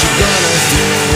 you gonna do?